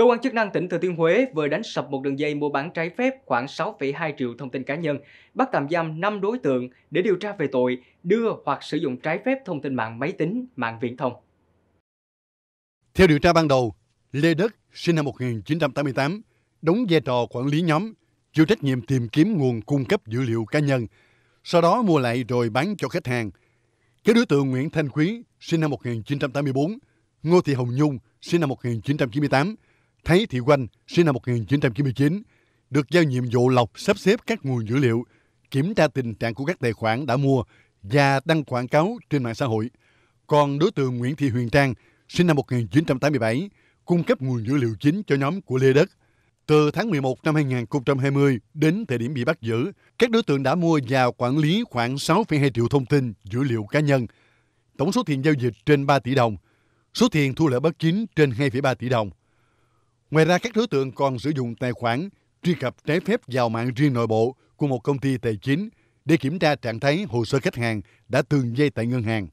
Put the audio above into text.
Cơ quan chức năng tỉnh Thừa Thiên Huế vừa đánh sập một đường dây mua bán trái phép khoảng 6,2 triệu thông tin cá nhân, bắt tạm giam 5 đối tượng để điều tra về tội đưa hoặc sử dụng trái phép thông tin mạng máy tính, mạng viễn thông. Theo điều tra ban đầu, Lê Đức sinh năm 1988, đóng vai trò quản lý nhóm, chịu trách nhiệm tìm kiếm nguồn cung cấp dữ liệu cá nhân, sau đó mua lại rồi bán cho khách hàng. Các đối tượng Nguyễn Thanh Quý, sinh năm 1984, Ngô Thị Hồng Nhung, sinh năm 1998, Thấy Thị Quanh, sinh năm 1999, được giao nhiệm vụ lọc sắp xếp các nguồn dữ liệu, kiểm tra tình trạng của các tài khoản đã mua và đăng quảng cáo trên mạng xã hội. Còn đối tượng Nguyễn Thị Huyền Trang, sinh năm 1987, cung cấp nguồn dữ liệu chính cho nhóm của Lê Đất. Từ tháng 11 năm 2020 đến thời điểm bị bắt giữ, các đối tượng đã mua và quản lý khoảng 6,2 triệu thông tin dữ liệu cá nhân. Tổng số tiền giao dịch trên 3 tỷ đồng, số tiền thu lợi bất chính trên 2,3 tỷ đồng. Ngoài ra, các đối tượng còn sử dụng tài khoản truy cập trái phép vào mạng riêng nội bộ của một công ty tài chính để kiểm tra trạng thái hồ sơ khách hàng đã từng dây tại ngân hàng.